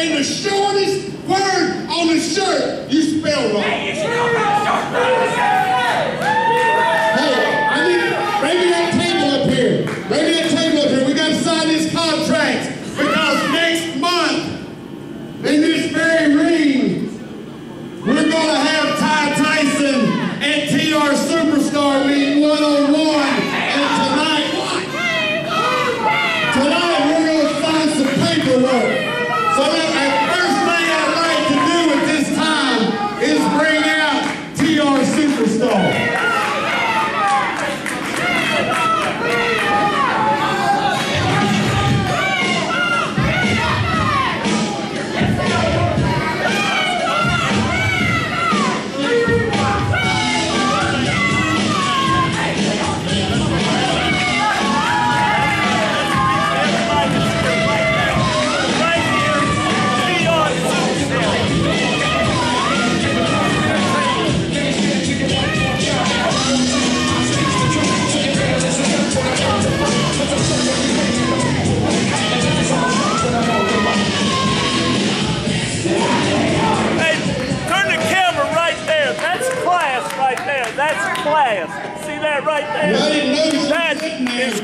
and the shortest word on the shirt you spell wrong. Hey,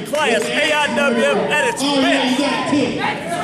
class. the at its best.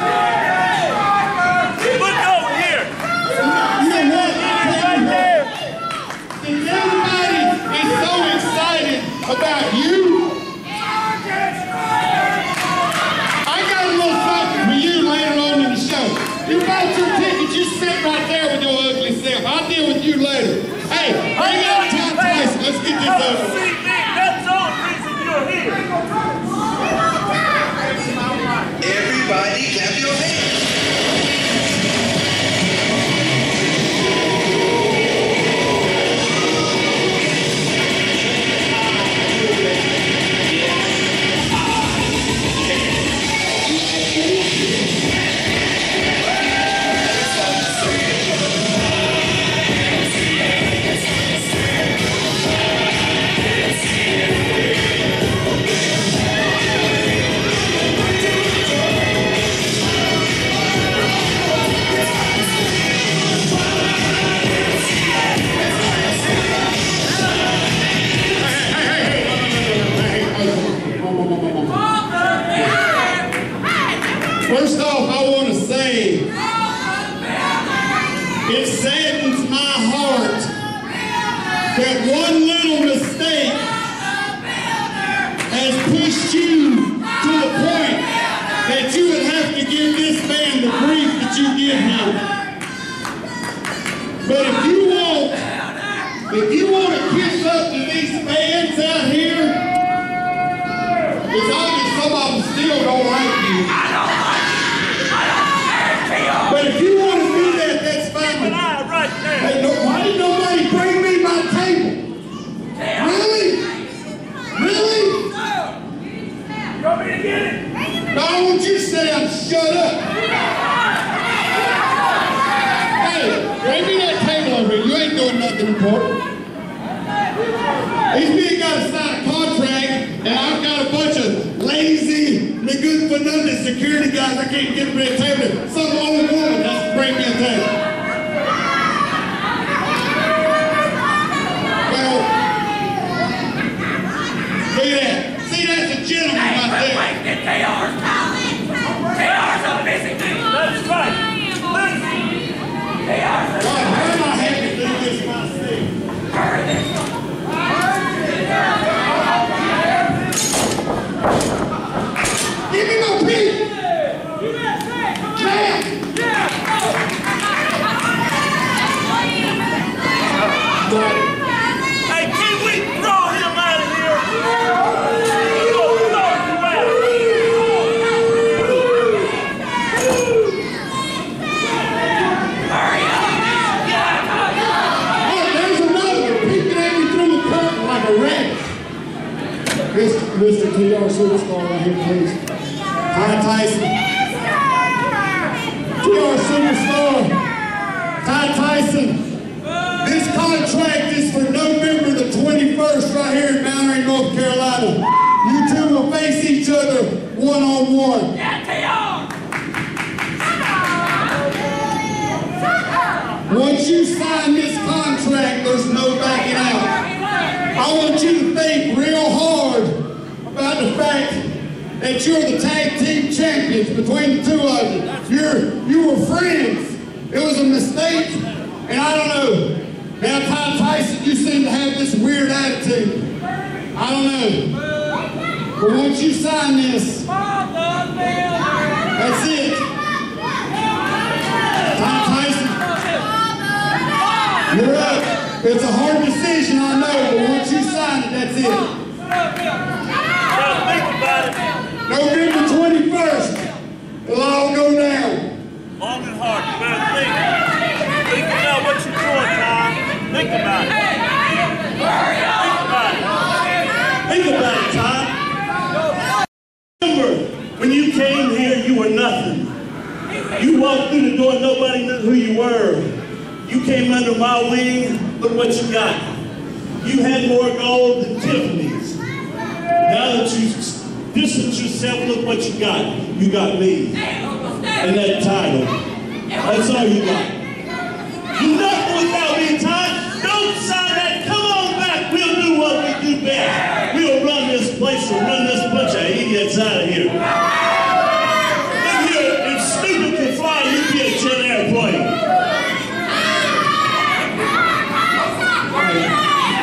Doing nothing important. These men got to sign a contract, and I've got a bunch of lazy, good for nothing security guys. I can't get them to the table. Some old woman has to bring me a table. Well, look at that. See, that's a gentleman right there. That's right. Listen. God, why am I having to do this myself? Give me my piece! Man! Hey, can we throw him out of here? You gonna throw him out. Oh, there's another one peeking at me through the curtain like a rat. Mr. Mr. TR Superstar right here, please. Ty Tyson. TR Superstar. Ty Tyson. This contract is for November the 21st right here in Mount Airy, North Carolina. You two will face each other one-on-one. Once you sign this contract, there's no backing out. I want you to think real hard about the fact that you're the tag team champions between the two of you. You're, you were friends. It was a mistake, and I don't know. Now, Ty Tyson, you seem to have this weird attitude. I don't know. But once you sign this, that's it. Ty Tyson, you're up. It's a hard decision, I know, but once you sign it, that's it. Think about it. November 21st, it'll all go down. Long and hard. You better think. Think about what you're doing, Tom. Think about it. Think about it. Think about it, Tom. Remember, when you came here, you were nothing. You walked through the door, nobody knew who you were. You came under my wing, look what you got. You had more gold than Tiffany's. Now that you Distance yourself, look what you got. You got me. And that title. That's all you got. You nothing without me, Todd. Don't sign that. Come on back. We'll do what we do best. We'll run this place and run this bunch of idiots out of here. If, stupid can fly, you'd be a jet airplane.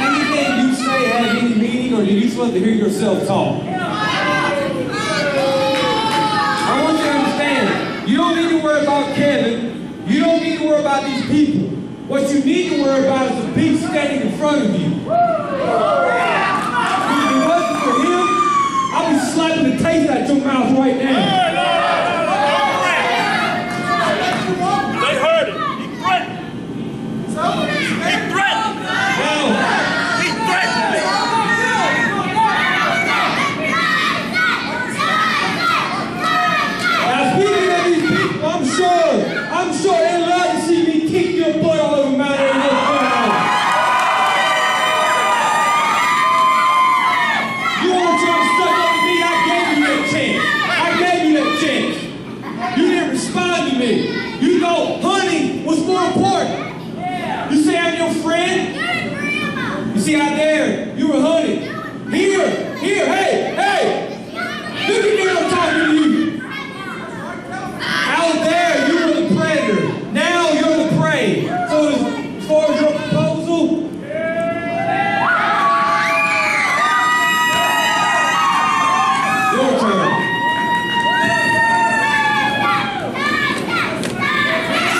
Anything you say any meaning, or did you just to hear yourself talk? About these people. What you need to worry about is the beast standing in front of you. If it wasn't for him, I'll be slapping the taste out your mouth right now. They heard it. He threatened. He threatened. Now, He threatened me. now speaking of these people, I'm sure, I'm sure they love to see me kick your butt all over Mount Everest. You want to try to stuck up to me? I gave you that chance. I gave you that chance. You didn't respond to me. You go, hunting was more important. You say I'm your friend? You see out there, you were hunting. Here, here, hey, hey! Look at me, I'm talking to you. Out there, you were the predator. Now you're the prey. So as, as far as your proposal, your turn.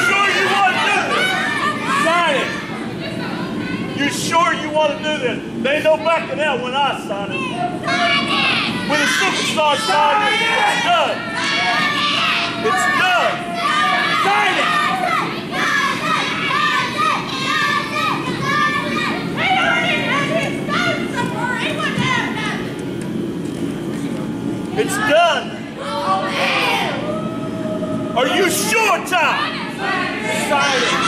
Sure you want to do this? Sign it. You sure you want to do this? There ain't no backing out when I sign it. When the superstar signs it, it's done. It's done. Sign it. It's done. Are you sure, Tom? Sign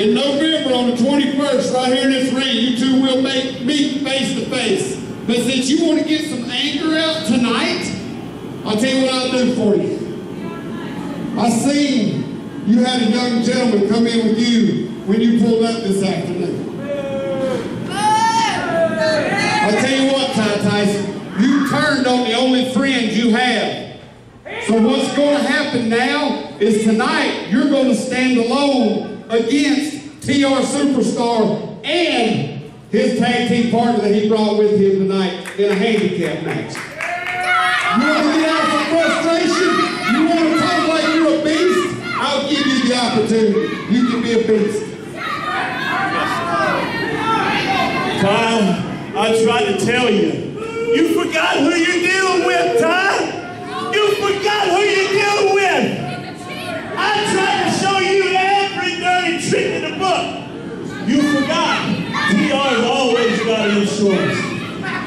In November on the 21st, right here in this ring, you two will make meet face to face. But since you want to get some anger out tonight, I'll tell you what I'll do for you. I seen you had a young gentleman come in with you when you pulled up this afternoon. I tell you what, Ty Tyson, you turned on the only friend you have. So what's going to happen now is tonight you're going to stand alone against TR Superstar and his tag team partner that he brought with him tonight in a handicap match. You want to get out some frustration? You want to talk like you're a beast? I'll give you the opportunity. You can be a beast. Ty, I tried to tell you. You forgot who you're dealing with, Ty. You forgot who you're dealing with. I tried You forgot. TR's always got insurance.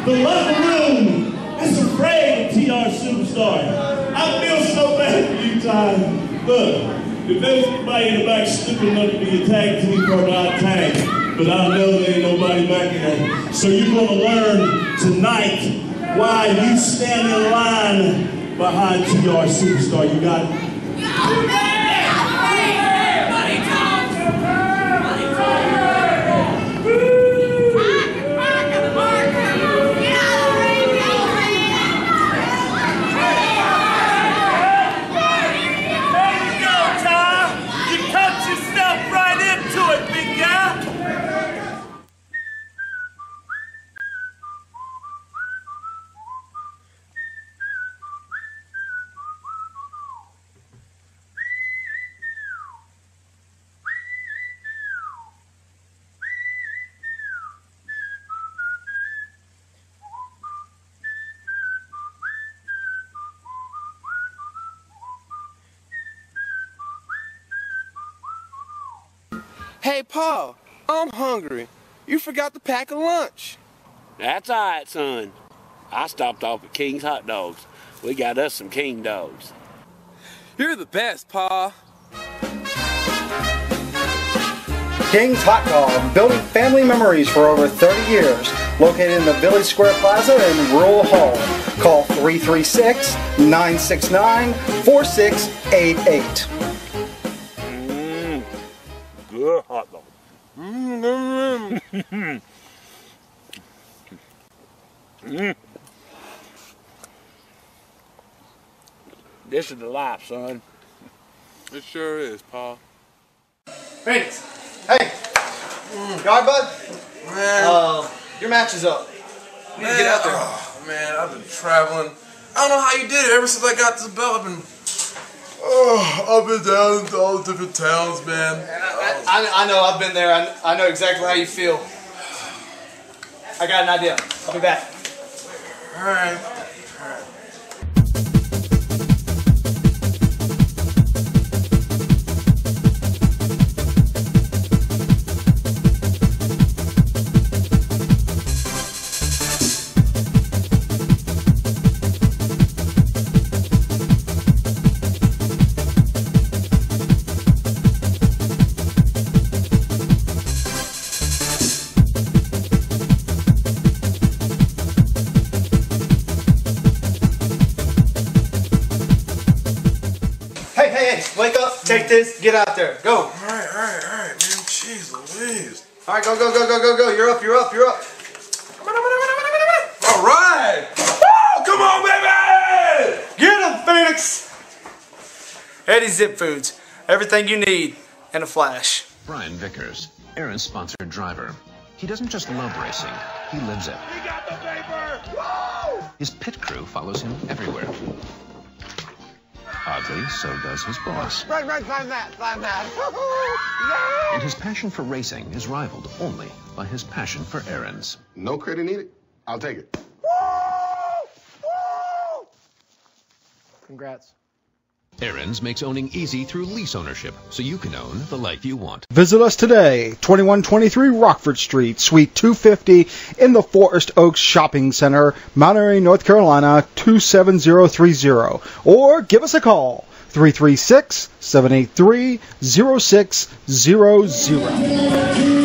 The locker room is afraid of TR Superstar. I feel so bad for you, Ty. Look, if there's anybody in the back stupid enough to be a tag team partner, I'll tag. But I know there ain't nobody back there. So you're gonna learn tonight why you stand in line behind TR Superstar. You got it? Hey, Paul, I'm hungry. You forgot to pack a lunch. That's all right, son. I stopped off at King's Hot Dogs. We got us some King dogs. You're the best, Pa. King's Hot Dog, building family memories for over 30 years. Located in the Village Square Plaza in Rural Hall. Call 336 969 4688. This is the life, son. It sure is, Paul. Phoenix. Hey. You alright, bud? Man, Uh, your match is up. You need get out there. Oh, man, I've been traveling. I don't know how you did it. Ever since I got this belt, I've been. Oh, I've been down to all the different towns, man. I, I, I know, I've been there. I, I know exactly how you feel. I got an idea. I'll be back. All right. Take this, get out there. Go. All right, all right, all right, man. Jeez Louise. All right, go, go, go, go, go, go. You're up, you're up, you're up. All right. Woo! Come on, baby! Get him, Phoenix! Eddie Zip Foods. Everything you need in a flash. Brian Vickers, Aaron's sponsored driver. He doesn't just love racing, he lives it. He got the paper! His pit crew follows him everywhere. Oddly, so does his boss. Right, right, find that, find that. And his passion for racing is rivaled only by his passion for Aaron's. No credit needed. I'll take it. Congrats. Aaron's makes owning easy through lease ownership, so you can own the life you want. Visit us today, 2123 Rockford Street, Suite 250 in the Forest Oaks Shopping Center, Mount Airy, North Carolina 27030. Or give us a call, 336 783 0600.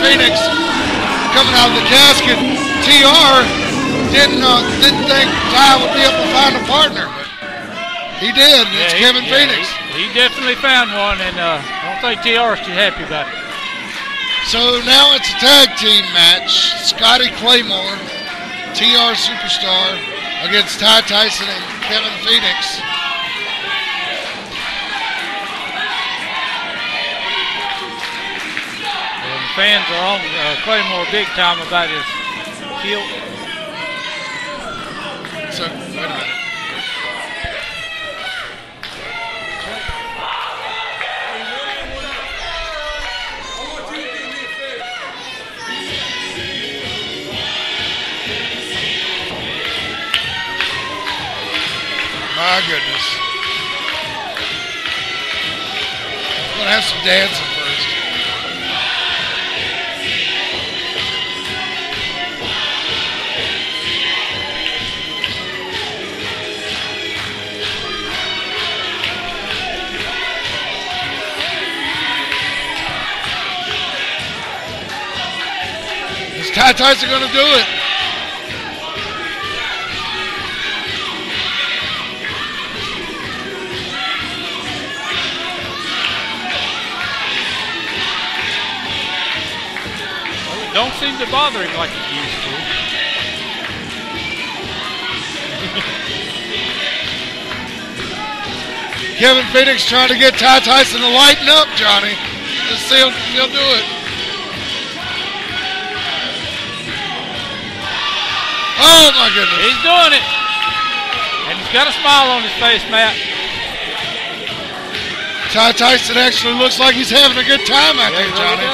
Phoenix coming out of the casket. TR didn't uh, didn't think Ty would be able to find a partner, but he did. and it's he- Kevin yeah, Phoenix. He, he definitely found one, and uh, I don't think TR is too happy about it. So now it's a tag team match. Scotty Claymore, TR Superstar, against Ty Tyson and Kevin Phoenix. Fans are on uh, Claymore big time about his kilt. So, wait a minute. My goodness. I'm gonna have some dancing Is Ty Tyson gonna do it? Well, it don't seem to bother him like it used to. Kevin Phoenix trying to get Ty Tyson to lighten up, Johnny. Let's see if he'll do it. Oh my goodness. He's doing it. And he's got a smile on his face, Matt. Ty Tyson actually looks like he's having a good time out Yeah, there, Johnny.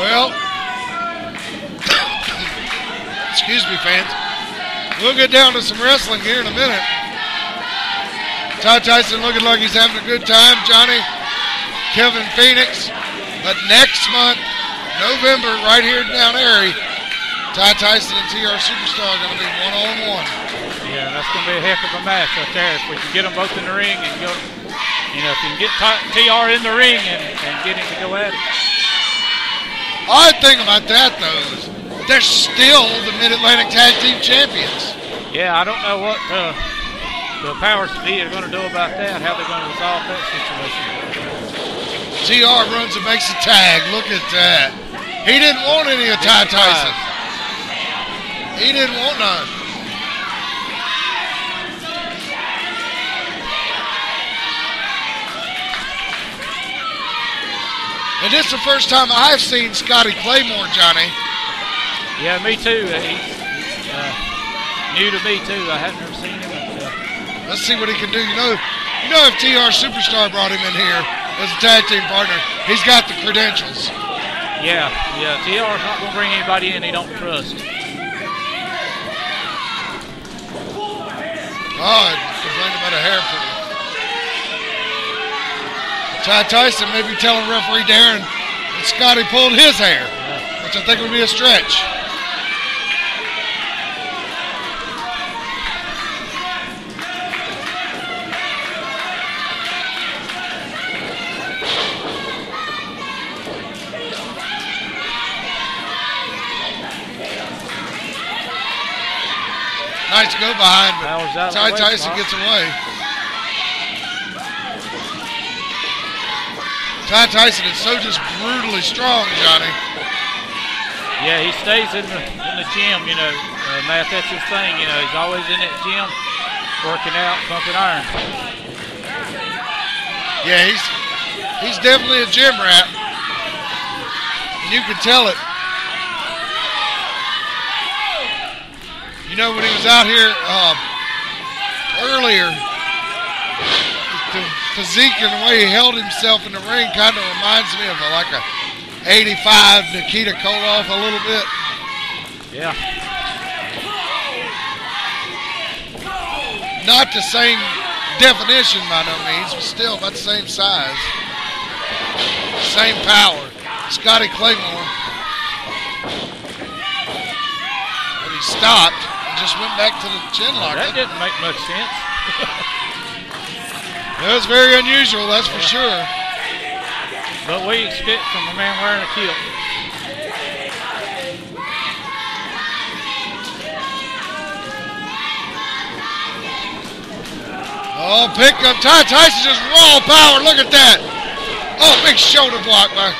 Well, excuse me, fans. We'll get down to some wrestling here in a minute. Ty Tyson looking like he's having a good time. Johnny, Kevin Phoenix. But next month, November, right here in Mount Airy, Ty Tyson and TR Superstar are going to be one on one. Yeah, that's going to be a heck of a match right there. If we can get them both in the ring and go, you know, if you can get TR in the ring and, and get him to go at it. Odd thing about that, though, is they're still the Mid Atlantic Tag Team Champions. Yeah, I don't know what uh, the powers to be are going to do about that, how they're going to resolve that situation. TR runs and makes a tag. Look at that. He didn't want any of Ty Tyson. He didn't want none. And this is the first time I've seen Scotty Claymore, Johnny. Yeah, me too. He's, he's uh, new to me too. I haven't ever seen him. Uh, Let's see what he can do. You know, you know if TR Superstar brought him in here as a tag team partner, he's got the credentials. yeah, yeah. TR's not going to bring anybody in he don't trust. Oh, complaining about a hair. Ty Tyson may be telling referee Darren that Scotty pulled his hair, which I think would be a stretch. Nice go behind, but Ty way, Tyson gets away. Ty Tyson is so just brutally strong, Johnny. Yeah, he stays in the in the gym. You know, uh, Matt. That's his thing. You know, he's always in that gym, working out, pumping iron. Yeah, he's he's definitely a gym rat. And you can tell it. You know, when he was out here uh, earlier, the physique and the way he held himself in the ring kind of reminds me of a, like a 85 Nikita Koloff a little bit. Yeah. Not the same definition by no means, but still about the same size. Same power. Scotty Claymore. But he stopped and just went back to the chin lock. That didn't make much sense. That was very unusual, that's for sure. But we expect from a man wearing a kilt? Oh, pick up Ty Tyson just raw power. Look at that. Oh, big shoulder block by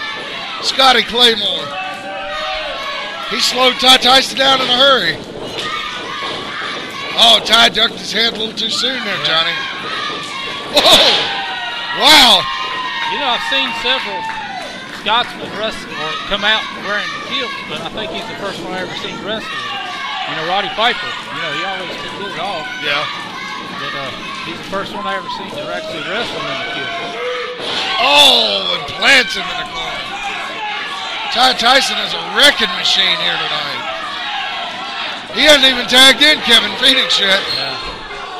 Scotty Claymore. He slowed Ty Tyson down in a hurry. Oh, Ty ducked his head a little too soon there, Johnny. Whoa! Wow! You know, I've seen several Scotsmen wrestle or come out wearing kilts, but I think he's the first one I ever seen wrestle. You know, Roddy Piper. You know, he always took his off. Yeah. But uh, he's the first one I ever seen that actually wrestle in a kilt. Oh, and plants him in the corner. Ty Tyson is a wrecking machine here tonight. He hasn't even tagged in Kevin Phoenix yet. Yeah.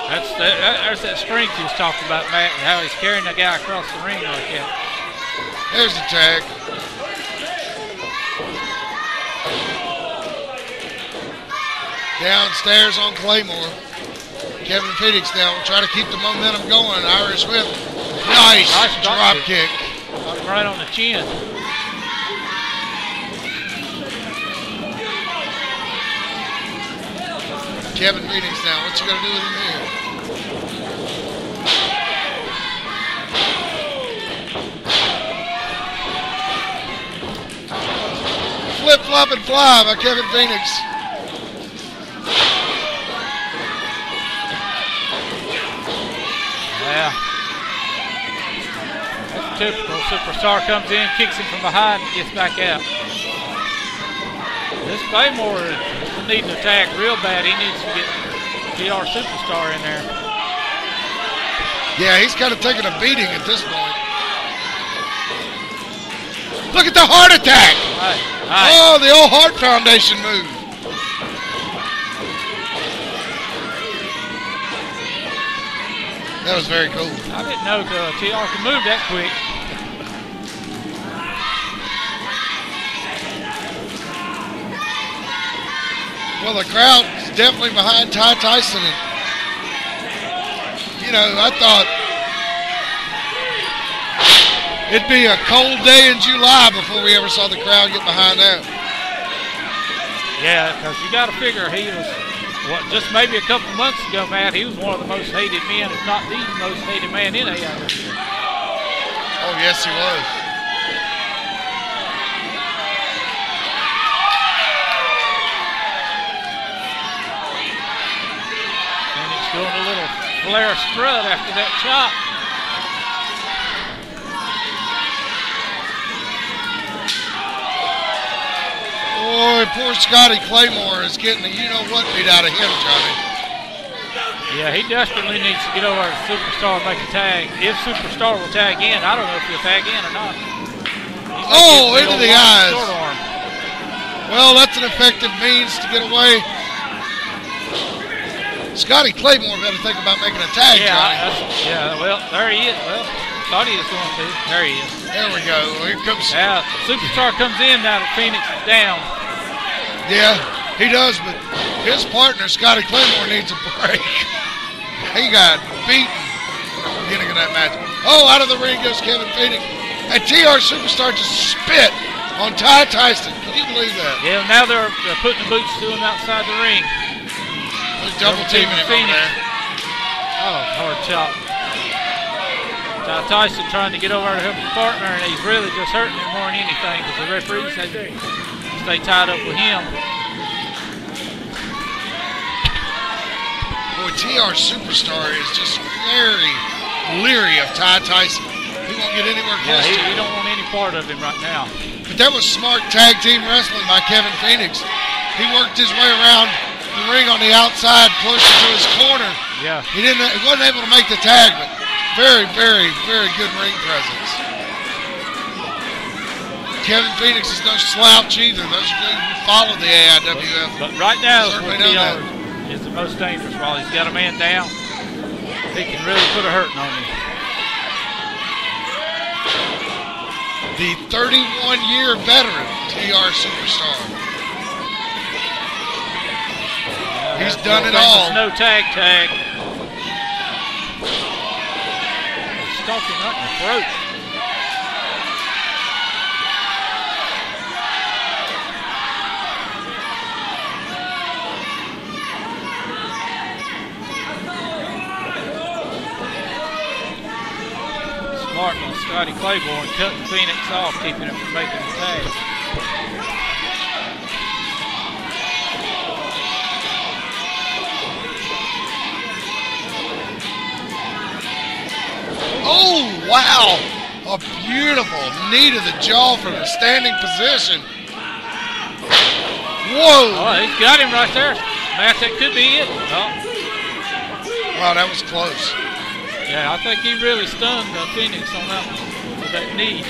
That's that, that, there's that strength he was talking about, Matt, and how he's carrying the guy across the ring like that. There's the tag. Downstairs on Claymore. Kevin Phoenix now will try to keep the momentum going. Irish whip. Nice, Nice drop kick. kick. Right on the chin. Kevin Phoenix now. What you to do with him here? Flip, flop, and fly by Kevin Phoenix. Yeah. That's typical. Superstar comes in, kicks him from behind, and gets back out. This Claymore is needing to attack real bad. He needs to get TR Superstar in there. Yeah, he's kind of taking a beating at this point. Look at the Hart Attack. Right, right. Oh, the old Hart Foundation move. That was very cool. I didn't know uh, TR could move that quick. Well, the crowd is definitely behind Ty Tyson. And, you know, I thought it'd be a cold day in July before we ever saw the crowd get behind that. Yeah, because you got to figure he was, what, just maybe a couple months ago, Matt, he was one of the most hated men, if not the most hated man in AIW. Oh, yes, he was. Doing a little Flair strut after that chop. Boy, poor Scotty Claymore is getting the you know what beat out of him, Johnny. Yeah, he desperately needs to get over to Superstar and make a tag. If Superstar will tag in, I don't know if he'll tag in or not. Oh, into the eyes. Short arm. Well, that's an effective means to get away. Scotty Claymore better think about making a tag, Yeah, Johnny. yeah, well, there he is. Well, thought he was going to. There he is. There we go. Here comes. Yeah, Superstar comes in now that Phoenix is down. Yeah, he does, but his partner, Scotty Claymore, needs a break. he got beaten at the beginning of that match. Oh, out of the ring goes Kevin Phoenix. And TR Superstar just spit on Ty Tyson. Can you believe that? Yeah, now they're, they're putting the boots to him outside the ring. Double teaming him Phoenix. there. Oh, hard chop. Ty Tyson trying to get over to help his partner, and he's really just hurting him more than anything because the referee said he's stay tied up with him. Boy, TR Superstar is just very leery of Ty Tyson. He won't get anywhere Yeah, close he, to he him. don't want any part of him right now. But that was smart tag team wrestling by Kevin Phoenix. He worked his way around the ring on the outside, closer to his corner. Yeah. He didn't. He wasn't able to make the tag, but very, very, very good ring presence. Kevin Phoenix is no slouch either. Those of you who follow the AIWF. But right now, is certainly where know that. The most dangerous. While he's got a man down, he can really put a hurting on you. The 31-year veteran TR Superstar. He's done it all. No tag tag. Stalking right in the throat. Smart on Scotty Claymore cutting Phoenix off, keeping him from making the tag. Oh, wow. A beautiful knee to the jaw from a standing position. Whoa. Oh, he's got him right there. Matt, that could be it. Oh, Wow, that was close. yeah, I think he really stunned uh, Phoenix on that with that knee.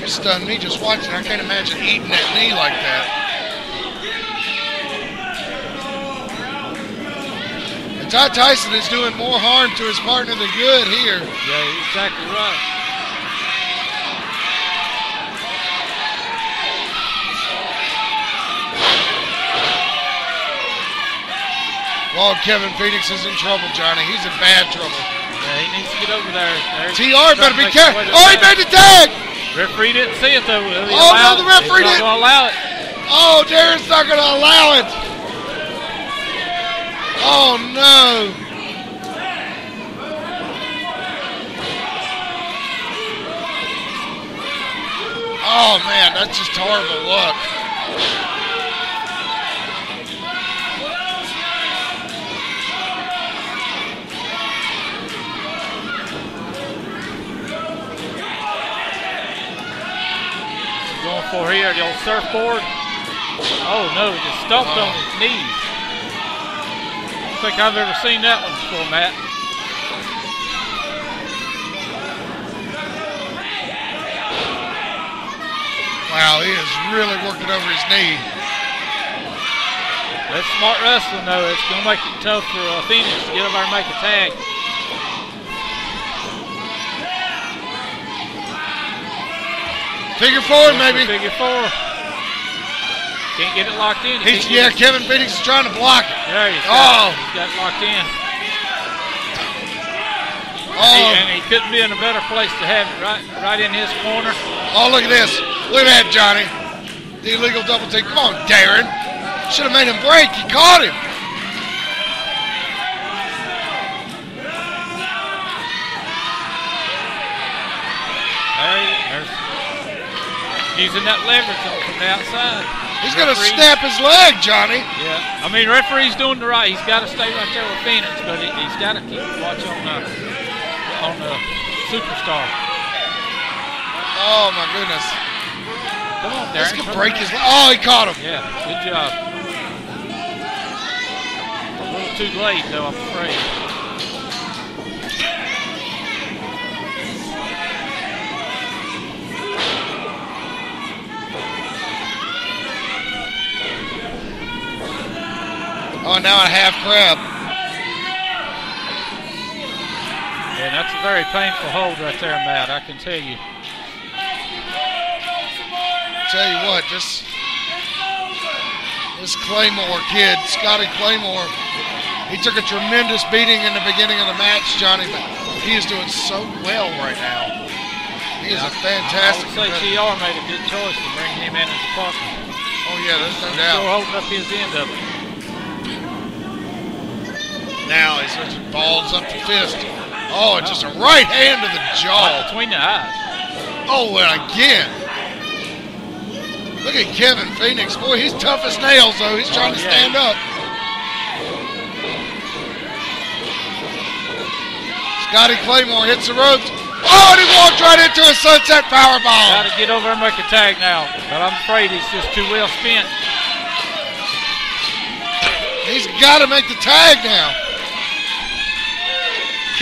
You stunned me just watching. I can't imagine eating that knee like that. Todd Tyson is doing more harm to his partner than good here. Yeah, exactly right. Well, Kevin Phoenix is in trouble, Johnny. He's in bad trouble. Yeah, he needs to get over there. There's- TR better be trying to make careful. his way to Oh, he made the tag. Referee didn't see it though. He Oh, no, the referee didn't. allow it. Oh, Darren's not going to allow it. Oh, no. Oh, man, that's just horrible look. Going for here, the old surfboard. Oh no, just stomped on his knees. I think I've ever seen that one before, Matt. Wow, he is really working over his knee. That's smart wrestling though. It's gonna make it tough for uh, Phoenix to get over there and make a tag. Figure four, Going maybe. Figure four. Can't get it locked in. He's, yeah, Kevin Phoenix is trying to block it. There he's Oh. got, he's got locked in. Oh. He, and he couldn't be in a better place to have it right, right in his corner. Oh, look at this. Look at that, Johnny. The illegal double take. Come on, Darren. Should have made him break. He caught him. There, there's using that leverage on from the outside. He's going to snap his leg, Johnny. Yeah, I mean referee's doing the right. He's got to stay right there with Phoenix, but he, he's got to keep watch on the on the superstar. Oh, my goodness. Come on, This Darren. could come break his leg. Oh, he caught him. Yeah, good job. A little too late, though, I'm afraid. Oh, now a half crab. Yeah, that's a very painful hold right there, Matt. I can tell you. Tell you what, this this Claymore kid, Scotty Claymore, he took a tremendous beating in the beginning of the match, Johnny, but he is doing so well right now. He is a fantastic. I would say. TR made a good choice to bring him in as a partner. Oh yeah, there's no Still doubt. holding up his end of it. Now he's just balls up the fist. Oh, it's just a right hand to the jaw. between the eyes. Oh, and again. Look at Kevin Phoenix. Boy, he's tough as nails, though. He's trying to oh, yeah. stand up. Scotty Claymore hits the ropes. Oh, and he walked right into a sunset powerbomb. Got to get over and make a tag now, but I'm afraid he's just too well spent. He's got to make the tag now.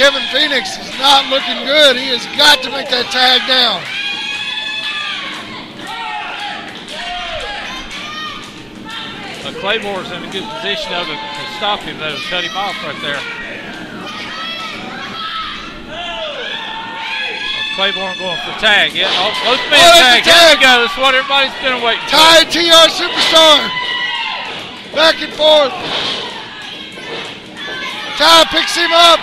Kevin Phoenix is not looking good. He has got to make that tag down. But Claymore's in a good position though to, to stop him though, to cut him off right there. Claymore going for tag. Yeah, oh, close man Oh, tag. that's a Here we go. That's what everybody's been waiting for. Ty TR Superstar. Back and forth. Ty picks him up,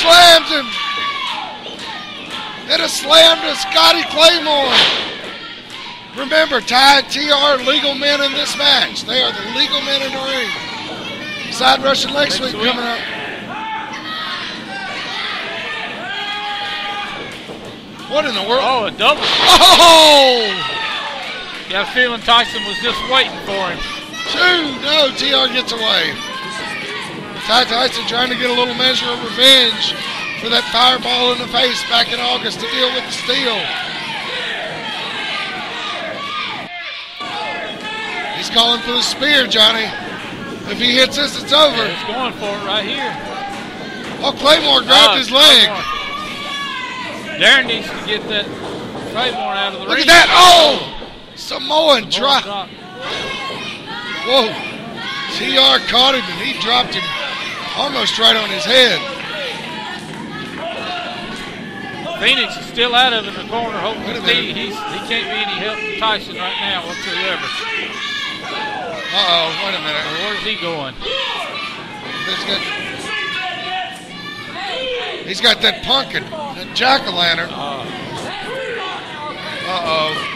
slams him. Then a slam to Scotty Claymore. Remember, Ty and TR are legal men in this match. They are the legal men in the ring. Side Russian leg sweep coming up. What in the world? Oh, a double. Oh! Got a feeling Tyson was just waiting for him. Two. No, TR gets away. Ty Tyson trying to get a little measure of revenge for that fireball in the face back in August to deal with the steel. He's calling for the spear, Johnny. If he hits this, it's over. He's going for it right here. Oh, Claymore grabbed Oh, his leg. Claymore. Darren needs to get that Claymore out of the Look ring. at that. Oh! Samoan Samoan drop. drop. Whoa. TR caught him and he dropped him almost right on his head. Phoenix is still out of in the corner, hoping Wait a his minute. knee. He's, he can't be any help to Tyson right now whatsoever. Uh-oh, wait a minute. Where's he going? He's got, he's got that pumpkin, that jack-o'-lantern. Uh-huh. Uh-oh.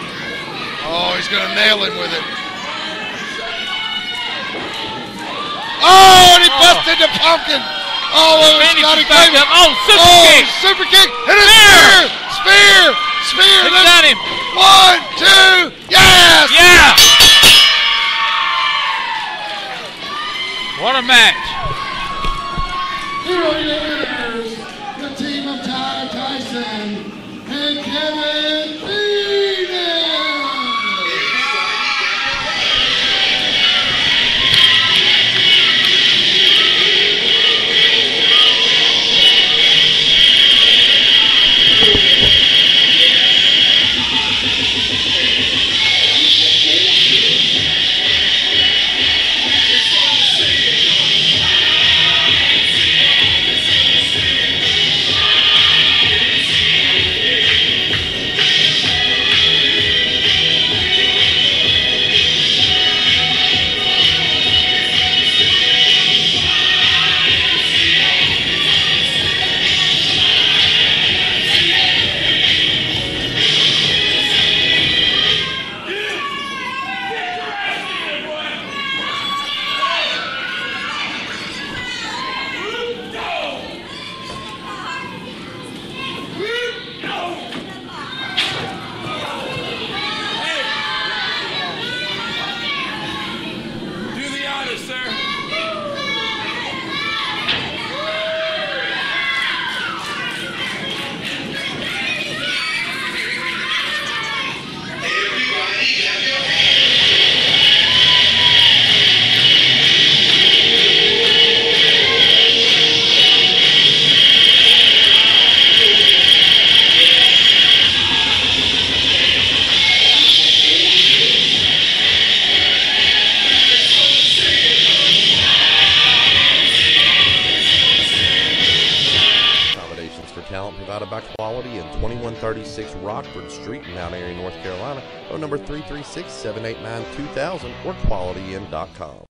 Oh, he's going to nail him with it. Oh, and he busted the pumpkin. Oh, it was Scotty up. Oh, super oh, kick. super kick. And a spear. Spear. Spear. He got him. One, two, yes. Yeah! What a match. Mount